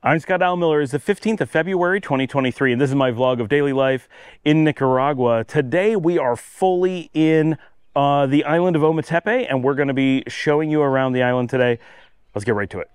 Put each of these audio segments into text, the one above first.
I'm Scott Alan Miller. It's the 15th of February, 2023, and this is my vlog of daily life in Nicaragua. Today we are fully in uh, the island of Ometepe, and we're going to be showing you around the island today. Let's get right to it.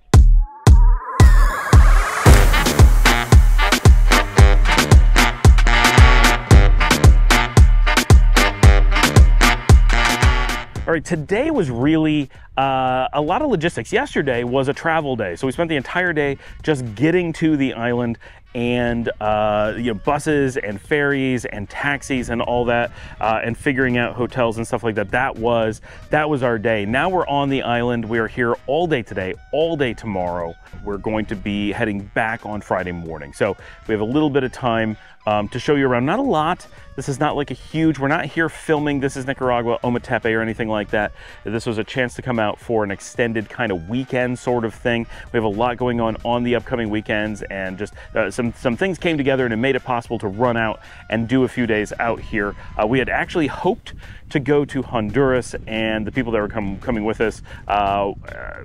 All right, today was really uh, a lot of logistics. Yesterday was a travel day, so we spent the entire day just getting to the island and uh, you know buses and ferries and taxis and all that uh, and figuring out hotels and stuff like that. That was that was our day. Now we're on the island. We are here all day today all day tomorrow. We're going to be heading back on friday morning. So we have a little bit of time um, to show you around. Not a lot. This is not like a huge we're not here filming this is nicaragua ometepe or anything like that. This was a chance to come out for an extended kind of weekend sort of thing. We have a lot going on on the upcoming weekends and just uh, some some, some things came together and it made it possible to run out and do a few days out here. Uh, we had actually hoped to go to Honduras and the people that were come, coming with us uh,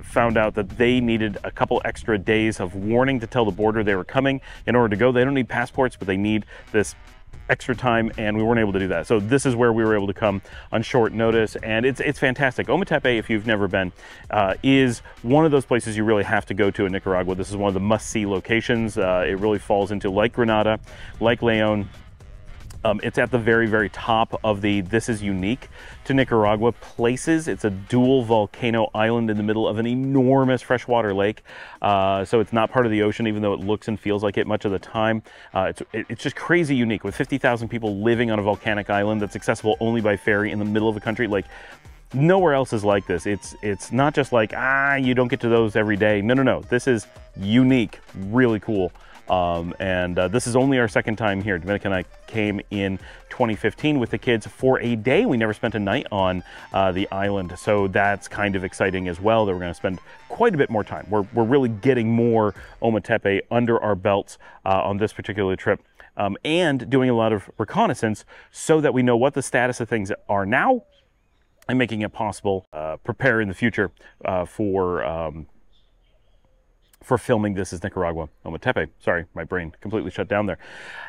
found out that they needed a couple extra days of warning to tell the border they were coming in order to go. They don't need passports, but they need this extra time and we weren't able to do that. So this is where we were able to come on short notice and it's it's fantastic. Ometepe, if you've never been, uh, is one of those places you really have to go to in Nicaragua. This is one of the must-see locations. Uh, it really falls into like Granada, like Leon, um, it's at the very, very top of the This is Unique to Nicaragua places. It's a dual volcano island in the middle of an enormous freshwater lake. Uh, so it's not part of the ocean, even though it looks and feels like it much of the time. Uh, it's, it's just crazy unique with 50,000 people living on a volcanic island that's accessible only by ferry in the middle of the country. Like, nowhere else is like this. It's it's not just like ah you don't get to those every day. No no no. This is unique, really cool. Um, and uh, this is only our second time here. Dominica and I came in 2015 with the kids for a day. We never spent a night on uh, the island, so that's kind of exciting as well that we're going to spend quite a bit more time. We're, we're really getting more Ometepe under our belts uh, on this particular trip. Um, and doing a lot of reconnaissance so that we know what the status of things are now and making it possible uh, prepare in the future uh, for um, for filming This is Nicaragua, Ometepe. Sorry, my brain completely shut down there.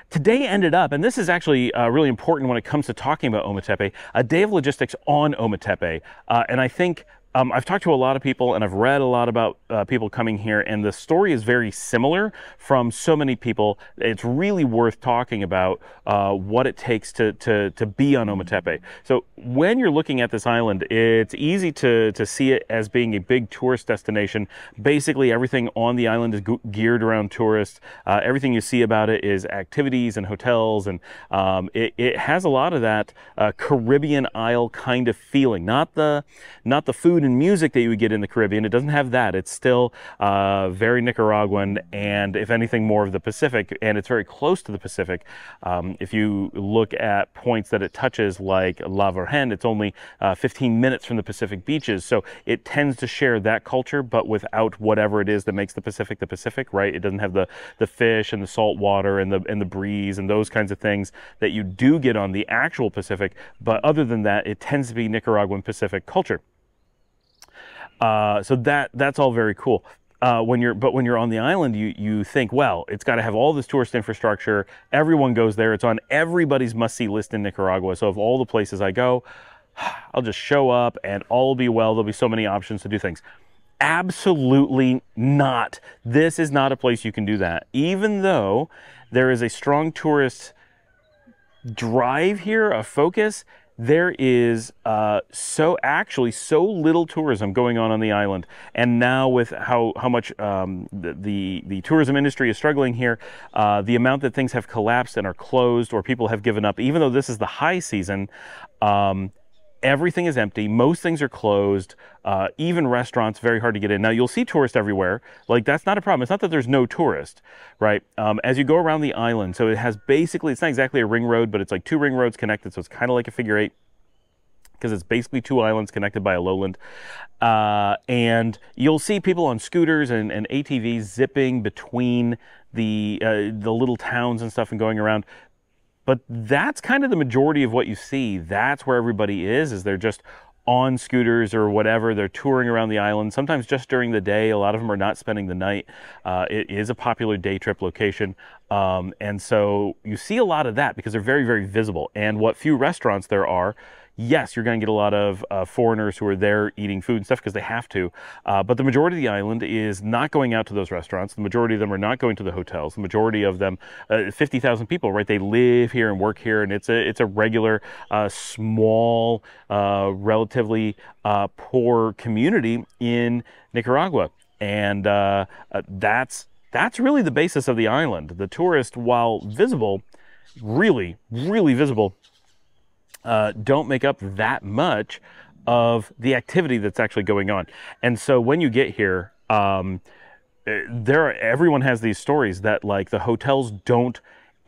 Today ended up, and this is actually uh, really important when it comes to talking about Ometepe, a day of logistics on Ometepe. Uh, and I think um, I've talked to a lot of people and I've read a lot about uh, people coming here, and the story is very similar from so many people. It's really worth talking about uh, what it takes to, to, to be on Ometepe. So, when you're looking at this island, it's easy to, to see it as being a big tourist destination. Basically, everything on the island is geared around tourists. Uh, everything you see about it is activities and hotels, and um, it, it, has a lot of that uh, Caribbean Isle kind of feeling. Not the, not the food food and music that you would get in the Caribbean. It doesn't have that. It's still uh, very Nicaraguan and, if anything, more of the Pacific, and it's very close to the Pacific. Um, if you look at points that it touches, like La Virgen, it's only uh, 15 minutes from the Pacific beaches. So it tends to share that culture, but without whatever it is that makes the Pacific the Pacific, right? It doesn't have the, the fish and the salt water and the, and the breeze and those kinds of things that you do get on the actual Pacific. But other than that, it tends to be Nicaraguan Pacific culture. Uh, so that that's all very cool. Uh, when you're but when you're on the island you you think well it's got to have all this tourist infrastructure. Everyone goes there. It's on everybody's must see list in nicaragua. So of all the places i go i'll just show up and all will be well. There'll be so many options to do things. Absolutely not. This is not a place you can do that. Even though there is a strong tourist drive here a focus there is uh, so actually so little tourism going on on the island, and now with how how much um, the, the, the tourism industry is struggling here, uh, the amount that things have collapsed and are closed or people have given up, even though this is the high season. Um, everything is empty. Most things are closed. Uh, even restaurants, very hard to get in. Now you'll see tourists everywhere. Like that's not a problem. It's not that there's no tourist, right? Um, as you go around the island, so it has basically, it's not exactly a ring road, but it's like two ring roads connected. So it's kind of like a figure eight because it's basically two islands connected by a lowland. Uh, and you'll see people on scooters and, and ATVs zipping between the uh, the little towns and stuff and going around. But that's kind of the majority of what you see. That's where everybody is, is they're just on scooters or whatever. They're touring around the island, sometimes just during the day. A lot of them are not spending the night. Uh, it is a popular day trip location. Um, and so you see a lot of that because they're very, very visible. And what few restaurants there are, yes, you're going to get a lot of uh, foreigners who are there eating food and stuff because they have to. Uh, but the majority of the island is not going out to those restaurants. The majority of them are not going to the hotels. The majority of them, uh, 50,000 people, right? They live here and work here, and it's a it's a regular, uh, small, uh, relatively uh, poor community in Nicaragua, and that's that's really the basis of the island. The tourist, while visible, really, really visible, uh, don't make up that much of the activity that's actually going on. And so when you get here, um, eh, there are, everyone has these stories that like the hotels don't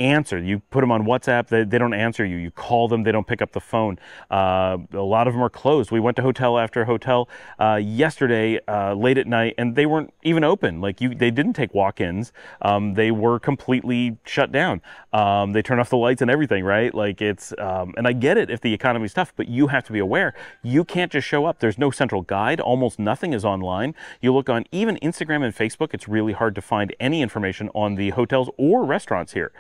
answer. You put them on WhatsApp, they, they don't answer you. You call them, they don't pick up the phone. Uh, a lot of them are closed. We went to hotel after hotel uh, yesterday uh, late at night, and they weren't even open. Like you, they didn't take walk-ins. Um, they were completely shut down. Um, they turn off the lights and everything, right? Like it's, um, and I get it if the economy's tough, but you have to be aware. You can't just show up. There's no central guide. Almost nothing is online. You look on even Instagram and Facebook, it's really hard to find any information on the hotels or restaurants here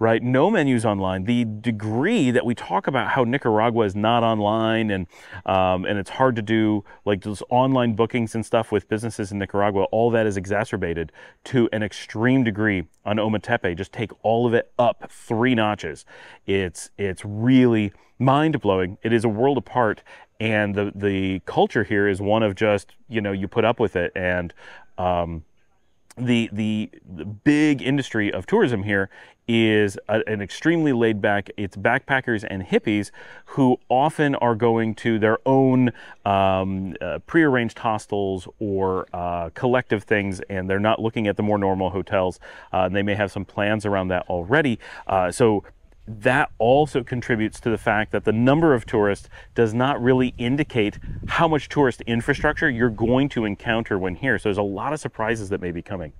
right? No menus online. The degree that we talk about how Nicaragua is not online and um, and it's hard to do like those online bookings and stuff with businesses in Nicaragua, all that is exacerbated to an extreme degree on Ometepe. Just take all of it up three notches. It's it's really mind blowing. It is a world apart. And the, the culture here is one of just, you know, you put up with it and, um, the, the, the big industry of tourism here is a, an extremely laid back it's backpackers and hippies who often are going to their own um, uh, prearranged hostels or uh, collective things and they're not looking at the more normal hotels. Uh, they may have some plans around that already. Uh, so that also contributes to the fact that the number of tourists does not really indicate how much tourist infrastructure you're going to encounter when here. So there's a lot of surprises that may be coming.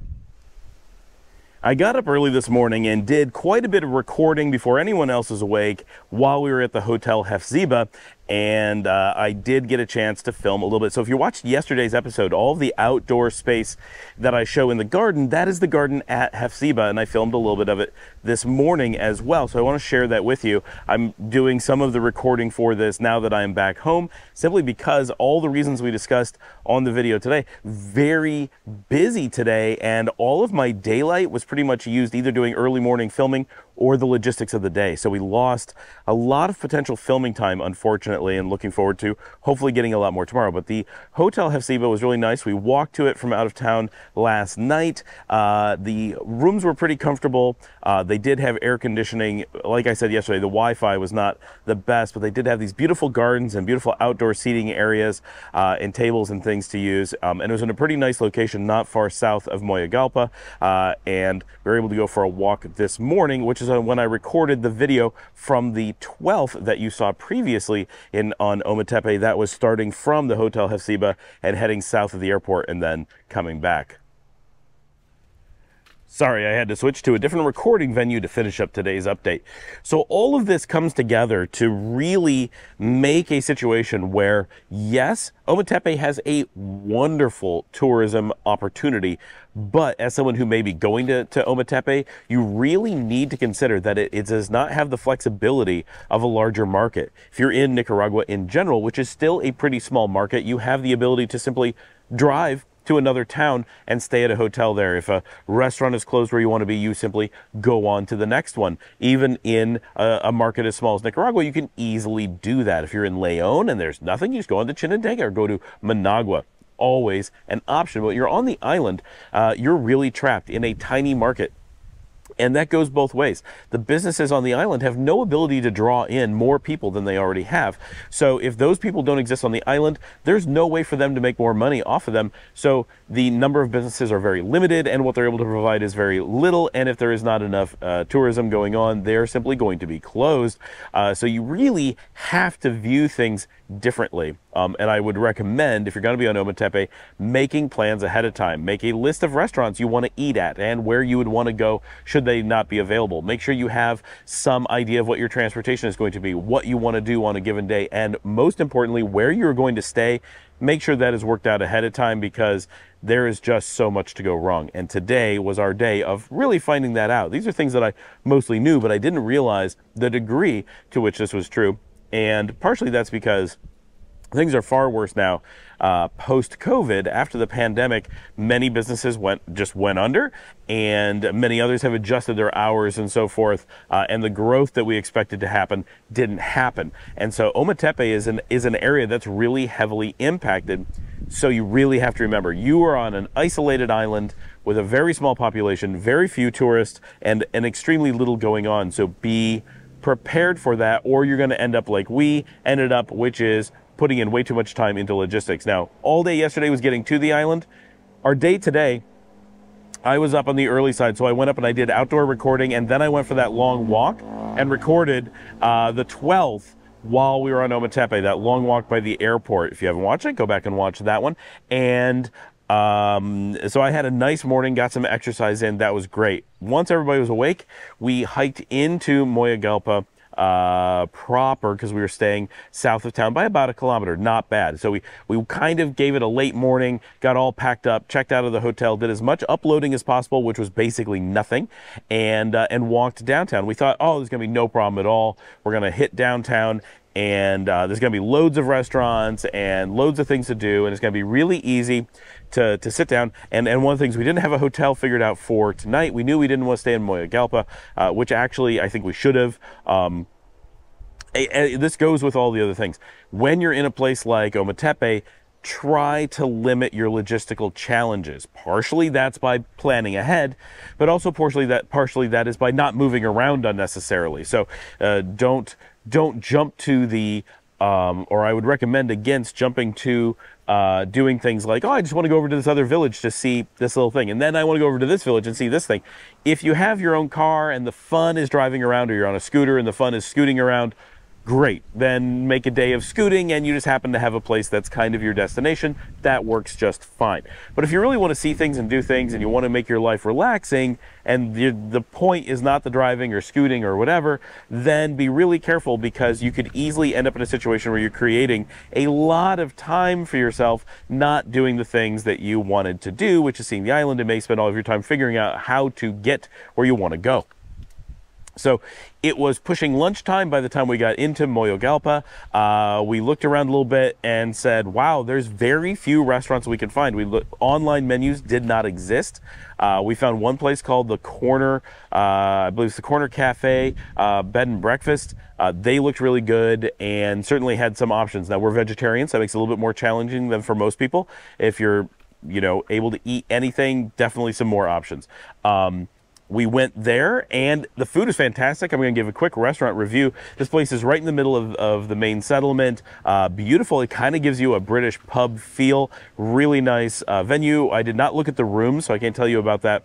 I got up early this morning and did quite a bit of recording before anyone else was awake while we were at the Hotel Hefziba and uh, I did get a chance to film a little bit. So if you watched yesterday's episode, all the outdoor space that I show in the garden, that is the garden at Hefziba, and I filmed a little bit of it this morning as well. So I want to share that with you. I'm doing some of the recording for this now that I am back home, simply because all the reasons we discussed on the video today, very busy today, and all of my daylight was pretty much used either doing early morning filming or the logistics of the day. So we lost a lot of potential filming time, unfortunately, and looking forward to hopefully getting a lot more tomorrow. But the Hotel Hefziba was really nice. We walked to it from out of town last night. Uh, the rooms were pretty comfortable. Uh, they did have air conditioning. Like I said yesterday, the Wi-Fi was not the best, but they did have these beautiful gardens and beautiful outdoor seating areas uh, and tables and things to use. Um, and it was in a pretty nice location, not far south of Moyogalpa. Uh, and we were able to go for a walk this morning, which is when I recorded the video from the 12th that you saw previously in on Ometepe. That was starting from the Hotel Hefziba and heading south of the airport and then coming back. Sorry, I had to switch to a different recording venue to finish up today's update. So all of this comes together to really make a situation where, yes, Ometepe has a wonderful tourism opportunity, but as someone who may be going to, to Ometepe, you really need to consider that it, it does not have the flexibility of a larger market. If you're in Nicaragua in general, which is still a pretty small market, you have the ability to simply drive to another town and stay at a hotel there. If a restaurant is closed where you want to be, you simply go on to the next one. Even in a, a market as small as Nicaragua, you can easily do that. If you're in Leon and there's nothing, you just go on to Chinandega or go to Managua always an option. But you're on the island, uh, you're really trapped in a tiny market and that goes both ways. The businesses on the island have no ability to draw in more people than they already have. So if those people don't exist on the island, there's no way for them to make more money off of them. So the number of businesses are very limited and what they're able to provide is very little. And if there is not enough uh, tourism going on, they're simply going to be closed. Uh, so you really have to view things differently. Um, and I would recommend, if you're going to be on Ometepe, making plans ahead of time. Make a list of restaurants you want to eat at and where you would want to go should they not be available. Make sure you have some idea of what your transportation is going to be, what you want to do on a given day, and most importantly, where you're going to stay. Make sure that is worked out ahead of time because there is just so much to go wrong. And today was our day of really finding that out. These are things that I mostly knew, but I didn't realize the degree to which this was true. And partially that's because things are far worse now uh, post covid after the pandemic many businesses went just went under and many others have adjusted their hours and so forth uh, and the growth that we expected to happen didn't happen. And so ometepe is an is an area that's really heavily impacted. So you really have to remember you are on an isolated island with a very small population very few tourists and and extremely little going on. So be prepared for that or you're going to end up like we ended up which is putting in way too much time into logistics. Now, all day yesterday was getting to the island. Our day today, I was up on the early side, so I went up and I did outdoor recording, and then I went for that long walk and recorded uh, the 12th while we were on Ometepe, that long walk by the airport. If you haven't watched it, go back and watch that one. And um, so I had a nice morning, got some exercise in. That was great. Once everybody was awake, we hiked into Moyogalpa uh, proper because we were staying south of town by about a kilometer. Not bad. So we, we kind of gave it a late morning, got all packed up, checked out of the hotel, did as much uploading as possible, which was basically nothing, and, uh, and walked downtown. We thought, oh, there's going to be no problem at all. We're going to hit downtown and uh, there's going to be loads of restaurants and loads of things to do and it's going to be really easy to, to sit down and, and one of the things we didn't have a hotel figured out for tonight we knew we didn't want to stay in Moyogalpa uh, which actually I think we should have um, this goes with all the other things when you're in a place like Ometepe try to limit your logistical challenges. Partially that's by planning ahead, but also partially that partially that is by not moving around unnecessarily. So uh, don't don't jump to the, um, or I would recommend against jumping to uh, doing things like, oh, I just want to go over to this other village to see this little thing. And then I want to go over to this village and see this thing. If you have your own car and the fun is driving around or you're on a scooter and the fun is scooting around, great. Then make a day of scooting and you just happen to have a place that's kind of your destination. That works just fine. But if you really want to see things and do things and you want to make your life relaxing and the, the point is not the driving or scooting or whatever, then be really careful because you could easily end up in a situation where you're creating a lot of time for yourself not doing the things that you wanted to do, which is seeing the island and may spend all of your time figuring out how to get where you want to go. So it was pushing lunchtime by the time we got into Moyogalpa. Uh, we looked around a little bit and said, wow, there's very few restaurants we could find. We look, online menus did not exist. Uh, we found one place called the Corner, uh, I believe it's the Corner Cafe uh, Bed and Breakfast. Uh, they looked really good and certainly had some options. Now we're vegetarians, so that makes it a little bit more challenging than for most people. If you're, you know, able to eat anything, definitely some more options. Um, we went there and the food is fantastic. I'm going to give a quick restaurant review. This place is right in the middle of, of the main settlement. Uh, beautiful. It kind of gives you a British pub feel. Really nice uh, venue. I did not look at the room, so I can't tell you about that.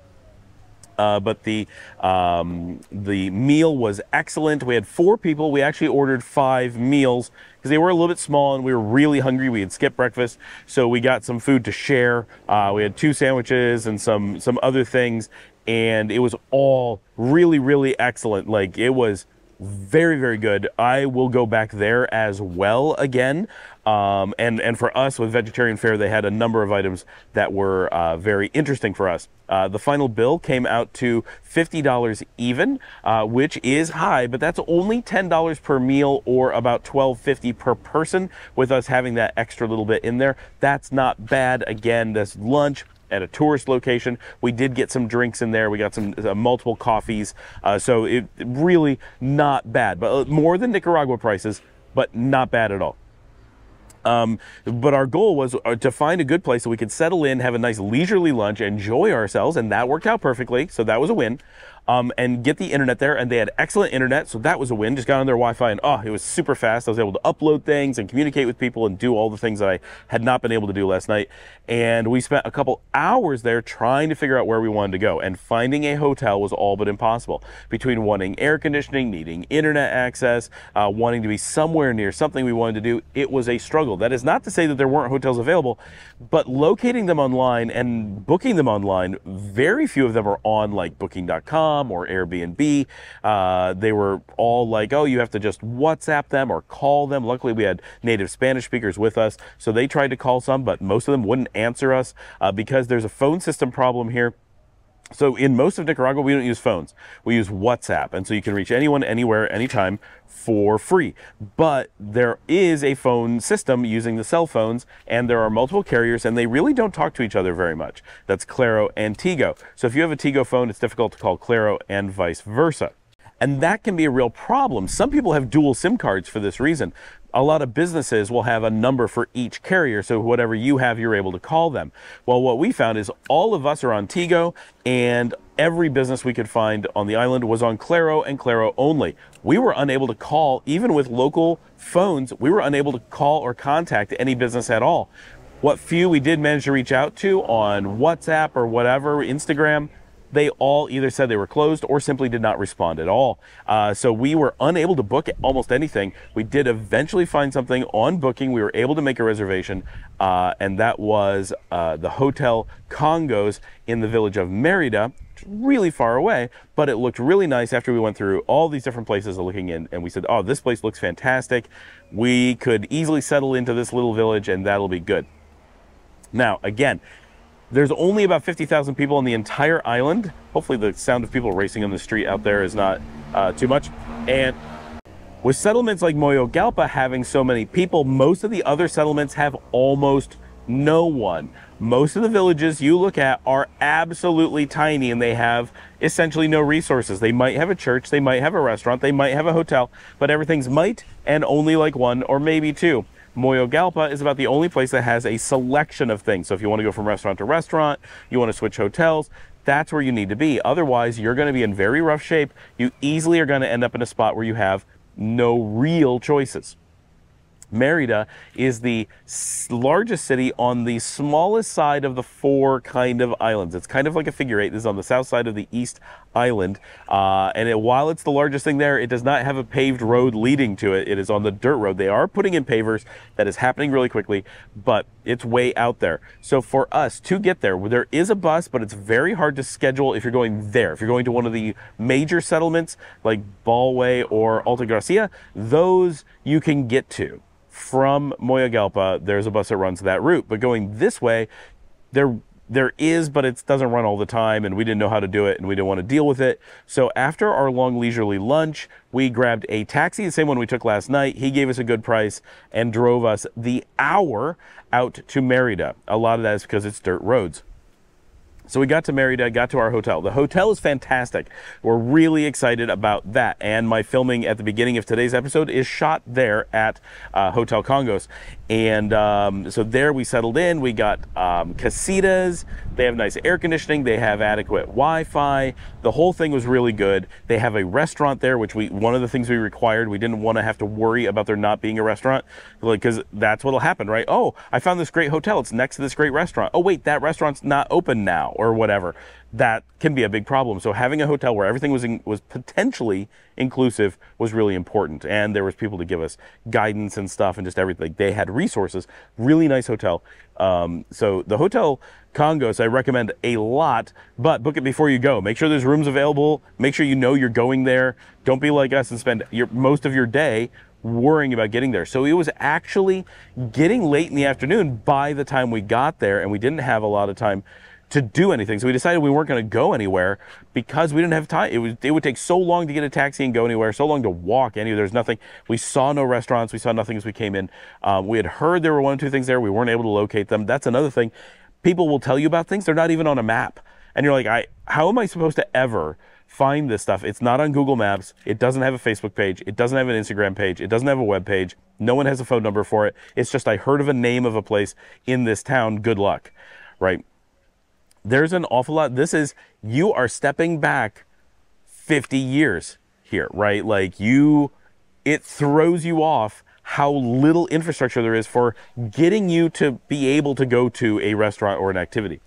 Uh, but the um, the meal was excellent. We had four people. We actually ordered five meals because they were a little bit small and we were really hungry. We had skipped breakfast, so we got some food to share. Uh, we had two sandwiches and some some other things, and it was all really, really excellent. Like it was very, very good. I will go back there as well again. Um, and, and for us with Vegetarian Fare, they had a number of items that were uh, very interesting for us. Uh, the final bill came out to $50 even, uh, which is high, but that's only $10 per meal or about $12.50 per person with us having that extra little bit in there. That's not bad. Again, this lunch, at a tourist location. We did get some drinks in there. We got some uh, multiple coffees. Uh, so it really not bad, but uh, more than Nicaragua prices, but not bad at all. Um, but our goal was uh, to find a good place so we could settle in, have a nice leisurely lunch, enjoy ourselves, and that worked out perfectly. So that was a win. Um, and get the internet there. And they had excellent internet, so that was a win. Just got on their Wi-Fi, and oh, it was super fast. I was able to upload things and communicate with people and do all the things that I had not been able to do last night. And we spent a couple hours there trying to figure out where we wanted to go. And finding a hotel was all but impossible. Between wanting air conditioning, needing internet access, uh, wanting to be somewhere near something we wanted to do, it was a struggle. That is not to say that there weren't hotels available, but locating them online and booking them online, very few of them are on like booking.com or Airbnb. Uh, they were all like, oh, you have to just WhatsApp them or call them. Luckily, we had native Spanish speakers with us, so they tried to call some, but most of them wouldn't answer us uh, because there's a phone system problem here. So in most of Nicaragua, we don't use phones. We use WhatsApp. And so you can reach anyone, anywhere, anytime for free. But there is a phone system using the cell phones and there are multiple carriers and they really don't talk to each other very much. That's Claro and Tigo. So if you have a Tigo phone, it's difficult to call Claro and vice versa. And that can be a real problem. Some people have dual SIM cards for this reason. A lot of businesses will have a number for each carrier, so whatever you have, you're able to call them. Well, what we found is all of us are on Tigo, and every business we could find on the island was on Claro and Claro only. We were unable to call, even with local phones, we were unable to call or contact any business at all. What few we did manage to reach out to on WhatsApp or whatever, Instagram, they all either said they were closed or simply did not respond at all. Uh, so we were unable to book almost anything. We did eventually find something on booking. We were able to make a reservation, uh, and that was uh, the Hotel Congos in the village of Merida. Really far away, but it looked really nice after we went through all these different places looking in, and we said, "Oh, this place looks fantastic. We could easily settle into this little village, and that'll be good." Now, again, there's only about 50,000 people on the entire island. Hopefully the sound of people racing on the street out there is not uh, too much. And with settlements like Moyogalpa having so many people, most of the other settlements have almost no one. Most of the villages you look at are absolutely tiny and they have essentially no resources. They might have a church, they might have a restaurant, they might have a hotel, but everything's might and only like one or maybe two. Moyogalpa is about the only place that has a selection of things. So if you want to go from restaurant to restaurant, you want to switch hotels, that's where you need to be. Otherwise, you're going to be in very rough shape. You easily are going to end up in a spot where you have no real choices. Merida is the largest city on the smallest side of the four kind of islands. It's kind of like a figure eight. This is on the south side of the East Island. Uh, and it, while it's the largest thing there, it does not have a paved road leading to it. It is on the dirt road. They are putting in pavers. That is happening really quickly, but it's way out there. So for us to get there, there is a bus, but it's very hard to schedule if you're going there. If you're going to one of the major settlements like Balgüe or Altagracia, those you can get to from Moyogalpa, there's a bus that runs that route. But going this way, there there is, but it doesn't run all the time, and we didn't know how to do it, and we didn't want to deal with it. So after our long leisurely lunch, we grabbed a taxi, the same one we took last night. He gave us a good price and drove us the hour out to Merida. A lot of that is because it's dirt roads. So we got to Merida, got to our hotel. The hotel is fantastic. We're really excited about that. And my filming at the beginning of today's episode is shot there at uh, Hotel Congos. And um, so there we settled in. We got um, casitas. They have nice air conditioning. They have adequate Wi-Fi. The whole thing was really good. They have a restaurant there, which we one of the things we required. We didn't want to have to worry about there not being a restaurant, because that's what'll happen, right? Oh, I found this great hotel. It's next to this great restaurant. Oh wait, that restaurant's not open now, or whatever that can be a big problem. So having a hotel where everything was in, was potentially inclusive was really important, and there was people to give us guidance and stuff and just everything. They had resources. Really nice hotel. Um, so the hotel Congos I recommend a lot, but book it before you go. Make sure there's rooms available. Make sure you know you're going there. Don't be like us and spend your most of your day worrying about getting there. So it was actually getting late in the afternoon by the time we got there, and we didn't have a lot of time to do anything. So we decided we weren't going to go anywhere because we didn't have time. It was it would take so long to get a taxi and go anywhere, so long to walk anywhere. There's nothing. We saw no restaurants. We saw nothing as we came in. Um, we had heard there were one or two things there. We weren't able to locate them. That's another thing. People will tell you about things. They're not even on a map, and you're like, I how am I supposed to ever find this stuff? It's not on Google Maps. It doesn't have a Facebook page. It doesn't have an Instagram page. It doesn't have a web page. No one has a phone number for it. It's just I heard of a name of a place in this town. Good luck, right? There's an awful lot. This is, you are stepping back 50 years here, right? Like you, it throws you off how little infrastructure there is for getting you to be able to go to a restaurant or an activity.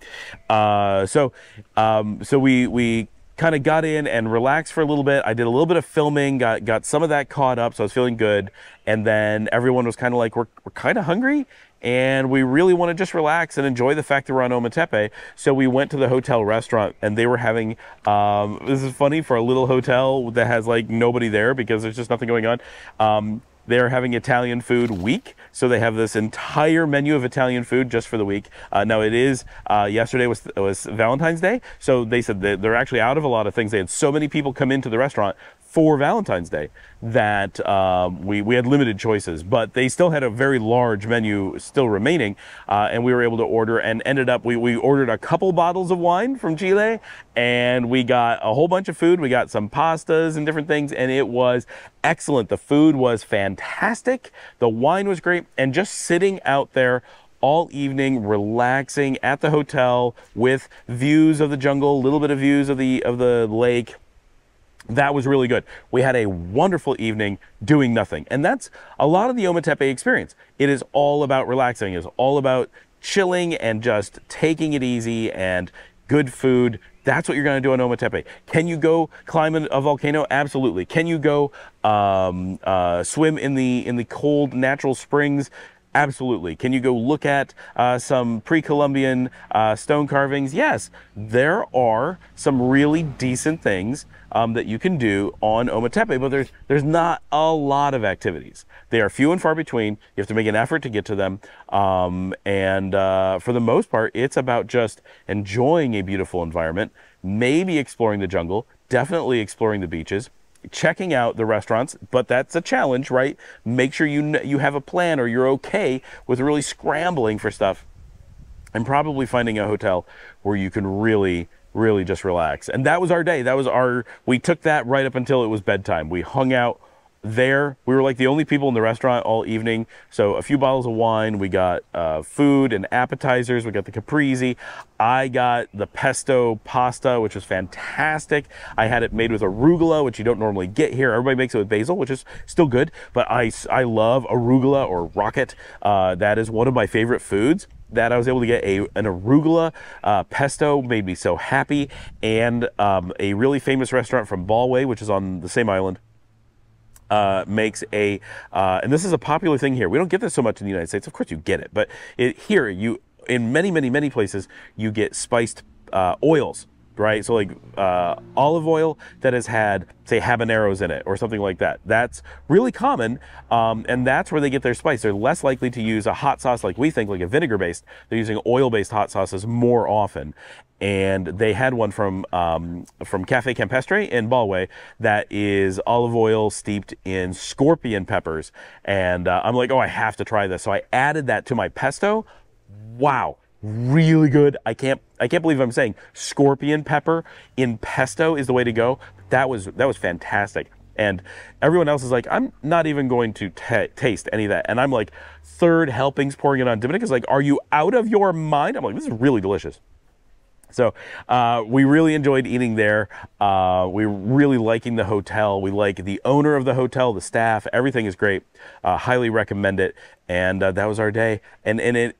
Uh, so, um, so we we kind of got in and relaxed for a little bit. I did a little bit of filming, got got some of that caught up, so I was feeling good. And then everyone was kind of like, we're, we're kind of hungry and we really want to just relax and enjoy the fact that we're on Ometepe. So we went to the hotel restaurant and they were having, um, this is funny for a little hotel that has like nobody there because there's just nothing going on. Um, they're having Italian food week, so they have this entire menu of Italian food just for the week. Uh, now it is uh, yesterday was was Valentine's Day, so they said they're actually out of a lot of things. They had so many people come into the restaurant for Valentine's Day that um, we, we had limited choices, but they still had a very large menu still remaining, uh, and we were able to order and ended up, we, we ordered a couple bottles of wine from Chile, and we got a whole bunch of food. We got some pastas and different things, and it was excellent. The food was fantastic, the wine was great, and just sitting out there all evening relaxing at the hotel with views of the jungle, a little bit of views of the of the lake that was really good. We had a wonderful evening doing nothing. And that's a lot of the Ometepe experience. It is all about relaxing. It's all about chilling and just taking it easy and good food. That's what you're going to do on Ometepe. Can you go climb a volcano? Absolutely. Can you go um, uh, swim in the in the cold natural springs? Absolutely. Can you go look at uh, some pre-Columbian uh, stone carvings? Yes, there are some really decent things um, that you can do on Ometepe, but there's there's not a lot of activities. They are few and far between. You have to make an effort to get to them, um, and uh, for the most part, it's about just enjoying a beautiful environment, maybe exploring the jungle, definitely exploring the beaches, checking out the restaurants, but that's a challenge, right? Make sure you you have a plan or you're okay with really scrambling for stuff and probably finding a hotel where you can really really just relax. And that was our day. That was our we took that right up until it was bedtime. We hung out there. We were like the only people in the restaurant all evening. So a few bottles of wine. We got uh, food and appetizers. We got the caprese. I got the pesto pasta, which was fantastic. I had it made with arugula, which you don't normally get here. Everybody makes it with basil, which is still good. But I, I love arugula or rocket. Uh, that is one of my favorite foods that I was able to get a an arugula uh, pesto made me so happy, and um, a really famous restaurant from Balgüe, which is on the same island, uh, makes a, uh, and this is a popular thing here. We don't get this so much in the United States. Of course, you get it, but it, here you, in many, many, many places, you get spiced uh, oils right? So like uh, olive oil that has had say habaneros in it or something like that. That's really common, um, and that's where they get their spice. They're less likely to use a hot sauce like we think, like a vinegar based. They're using oil based hot sauces more often. And they had one from um, from Cafe Campestre in Balgüe that is olive oil steeped in scorpion peppers. And uh, I'm like, oh, I have to try this. So I added that to my pesto. Wow, really good. I can't I can't believe I'm saying scorpion pepper in pesto is the way to go. That was that was fantastic. And everyone else is like, I'm not even going to taste any of that. And I'm like, third helpings pouring it on. Dominic is like, are you out of your mind? I'm like, this is really delicious. So uh, we really enjoyed eating there. Uh, we really liking the hotel. We like the owner of the hotel, the staff. Everything is great. Uh, highly recommend it. And uh, that was our day. And and it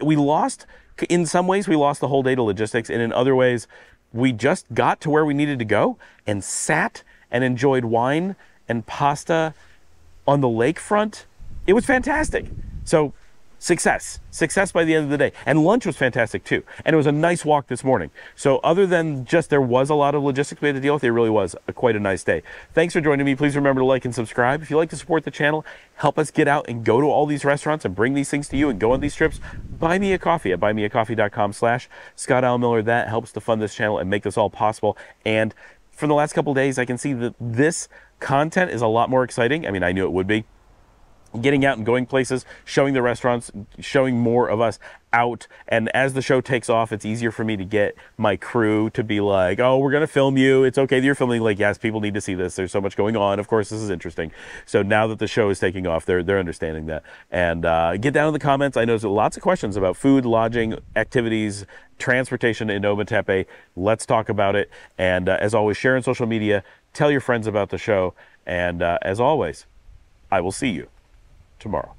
we lost, in some ways, we lost the whole day to logistics, and in other ways, we just got to where we needed to go and sat and enjoyed wine and pasta on the lakefront. It was fantastic. So success, success by the end of the day. And lunch was fantastic too. And it was a nice walk this morning. So other than just there was a lot of logistics we had to deal with, it really was a, quite a nice day. Thanks for joining me. Please remember to like and subscribe. If you like to support the channel, help us get out and go to all these restaurants and bring these things to you and go on these trips. Buy me a coffee at buymeacoffee.com slash Scott Alan Miller. That helps to fund this channel and make this all possible. And for the last couple days, I can see that this content is a lot more exciting. I mean, I knew it would be getting out and going places, showing the restaurants, showing more of us out. And as the show takes off, it's easier for me to get my crew to be like, oh, we're going to film you. It's okay that you're filming. Like, yes, people need to see this. There's so much going on. Of course, this is interesting. So now that the show is taking off, they're, they're understanding that. And uh, get down in the comments. I know there's lots of questions about food, lodging, activities, transportation in Ometepe. Let's talk about it. And uh, as always, share on social media, tell your friends about the show. And uh, as always, I will see you tomorrow.